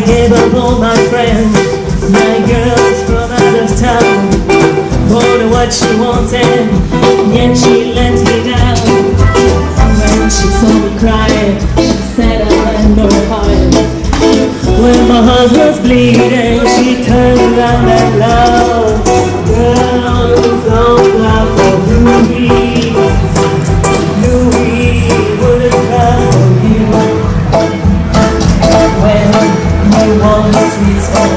I gave up all my friends. My girl's from out of town. Born what she wanted Yet she let me down. When she saw me crying you to.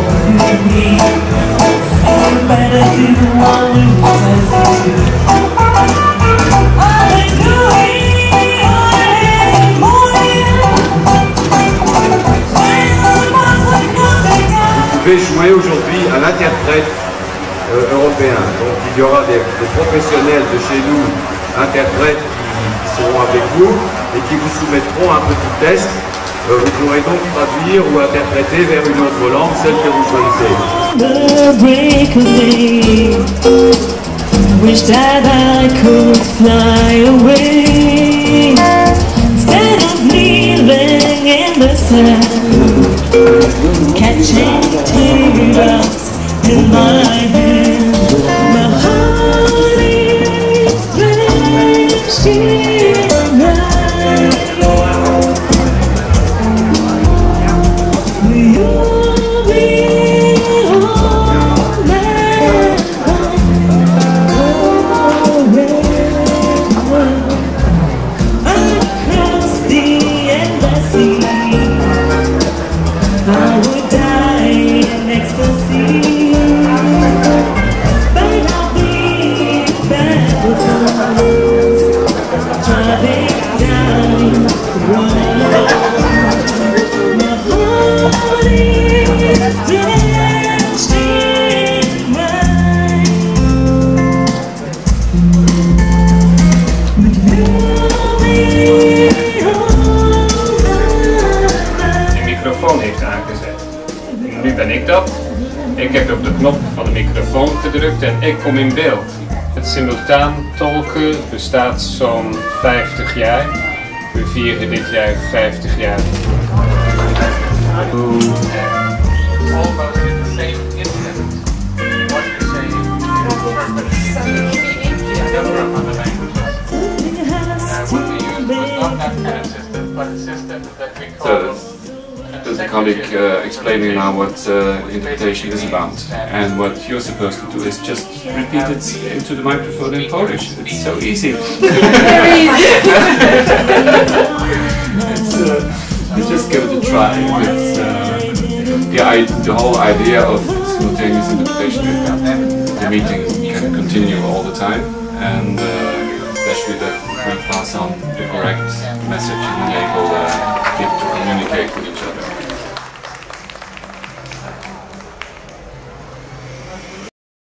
Jouer aujourd'hui à l'interprète euh, européen. Donc il y aura des, professionnels de chez nous, interprètes qui seront avec vous et qui vous soumettront un petit test. Euh, vous pourrez donc traduire ou interpréter vers une autre langue, celle que vous choisissez. the break of day. Wish that I could fly away instead of kneeling in the sand, catching teardrops in my hand. Nu ben ik dat. Ik heb op de knop van de microfoon gedrukt en ik kom in beeld. Het simultaan tolken bestaat zo'n 50 jaar. We vieren dit jaar 50 jaar. almost in the same instant what you're saying interpret from other languages. What we used was not that kind of system, but a system that we call So, There's a colleague uh, explaining now what uh, interpretation is about. And what you're supposed to do is just repeat it into the microphone in Polish. It's so easy. it's, uh, you just give it a try. It's, uh, the, the whole idea of simultaneous interpretation is that the meeting can continue all the time and uh, especially that we pass on the correct message and enable uh, people to communicate with